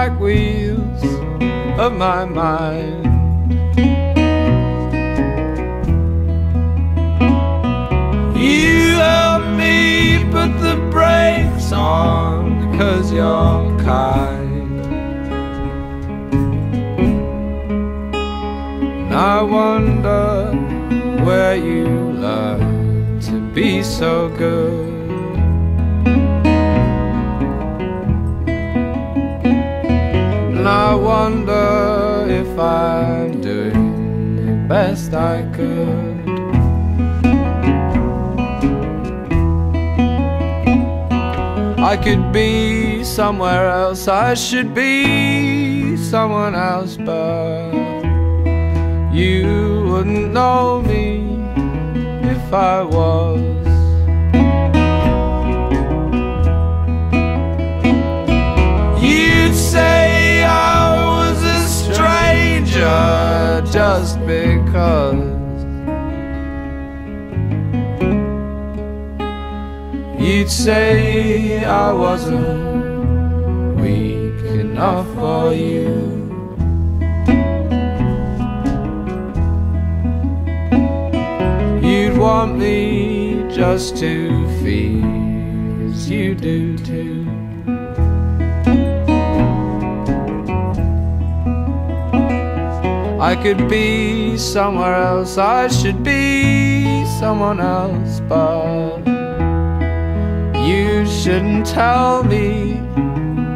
Back wheels of my mind. You help me put the brakes on because you're kind. And I wonder where you learned to be so good. I wonder if I'm doing the best I could. I could be somewhere else, I should be someone else, but you wouldn't know me if I was. Just because. You'd say I wasn't weak enough for you. You'd want me just to feel as you do too. I could be somewhere else, I should be someone else, but you shouldn't tell me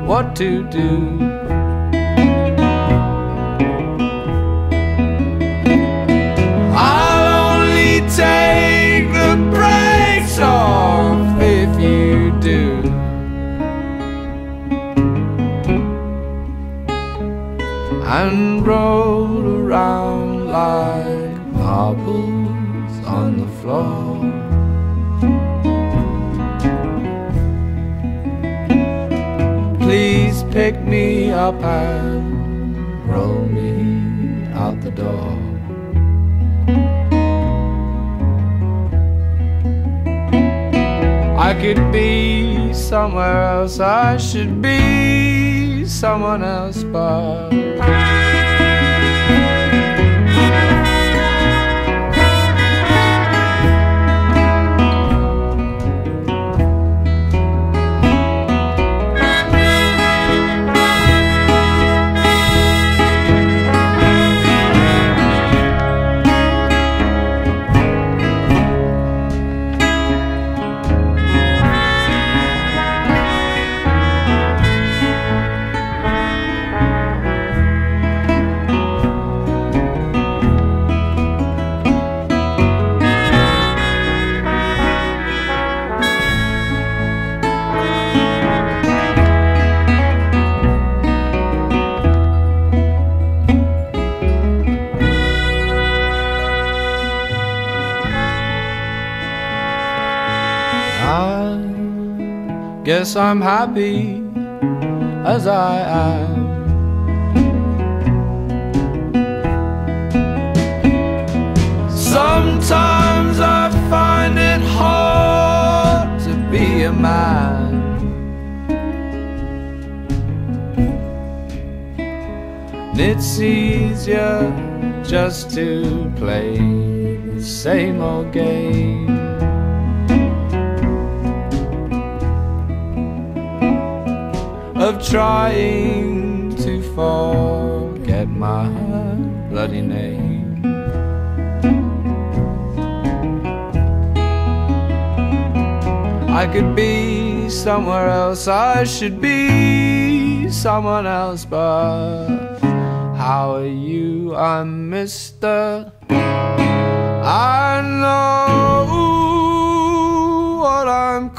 what to do. Like marbles on the floor. Please pick me up and roll me out the door. I could be somewhere else, I should be someone else, but. Guess I'm happy as I am. Sometimes I find it hard to be a man. And it's easier just to play the same old game. Of trying to forget my bloody name. I could be somewhere else, I should be someone else, but how are you? I'm Mr. I know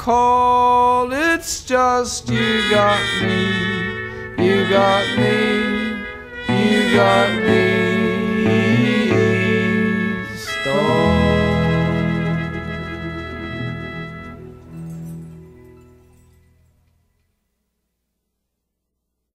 Called. It's just you got me, you got me, you got me.